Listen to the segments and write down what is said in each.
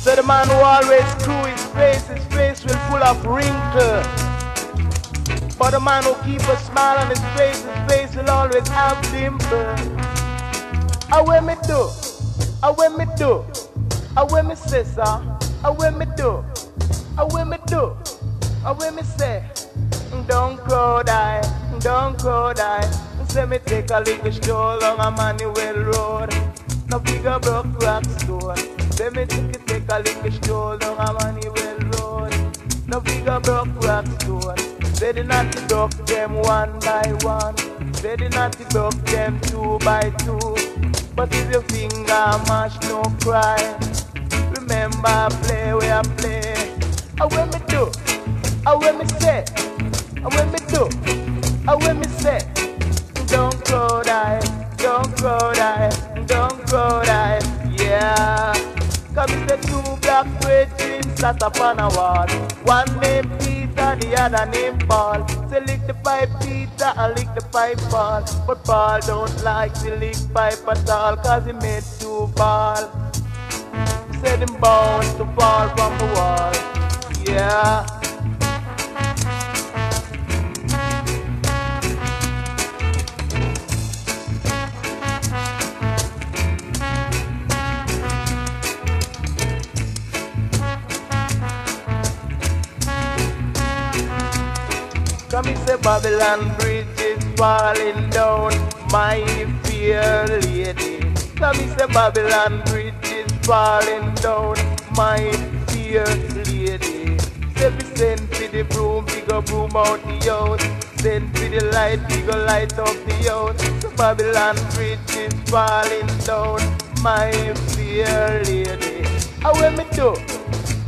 So the man who always screw his face, his face will full of wrinkles. But the man who keep a smile on his face, his face will always have dimples. I wear me do, I wear me do, I wear me say, sir, I wear me do, I wear me do, I wear me say, don't go die, don't go die. Say me take a little stroll on a Manuel Road, no bigger broke rock store. Say me take, take a little stroll down a Manuel Road, no bigger broke rock store. Say the naughty duck them one by one, say the naughty duck them two by two. But if your finger mash, no cry. Remember, play where I play. I when me do, I when me say, I when me do, I when me say. Don't die, don't die, don't go two black bridges sat upon a wall. One named Peter, the other named Paul. Say lick the pipe Peter, I lick the pipe Paul. But Paul don't like the lick pipe at all, cause he made two ball. Said him bound to fall from the wall, yeah. Come and say Babylon Bridge is falling down, my fair lady. Come and say Babylon Bridge is falling down, my fair lady. Say we send for the broom, we go broom out the house. Send for the light, we go light up the house. Babylon Bridge is falling down, my fair lady. How will me do?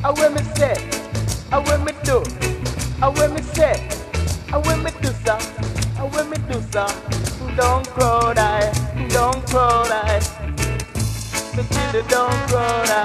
How will me say? How will me do? How will me say? I will me do so, I will me do so. Don't cry, don't cry, children don't cry,